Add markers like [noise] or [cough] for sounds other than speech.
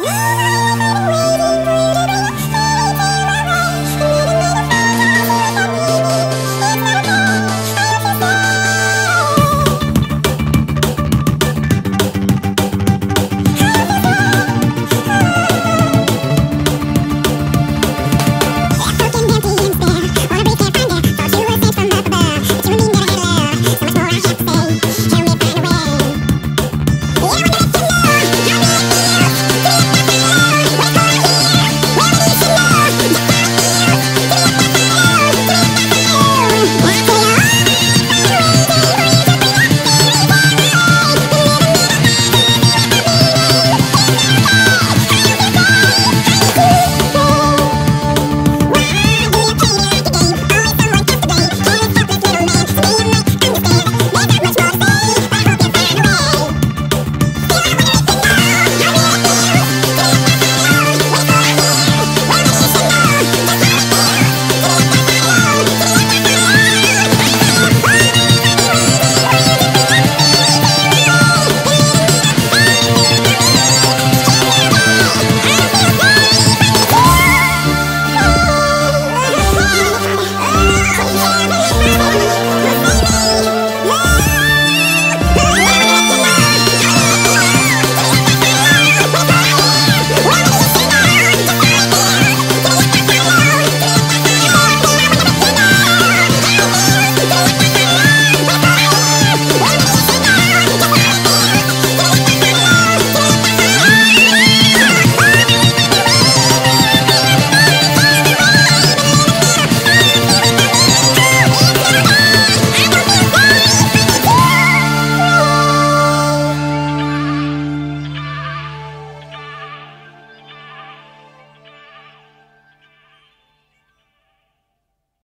Woo! [laughs]